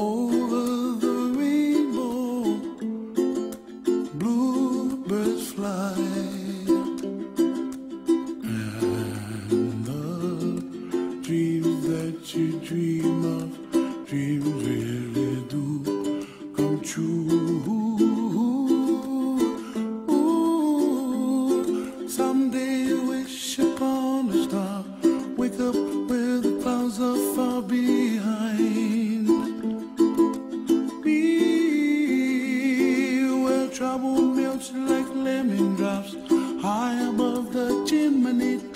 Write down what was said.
over the rainbow, bluebirds fly, to you dream of, dreams really do come true. Ooh, someday wish upon a star, wake up where the clouds are far behind. Where trouble melts like lemon drops high above the chimney top.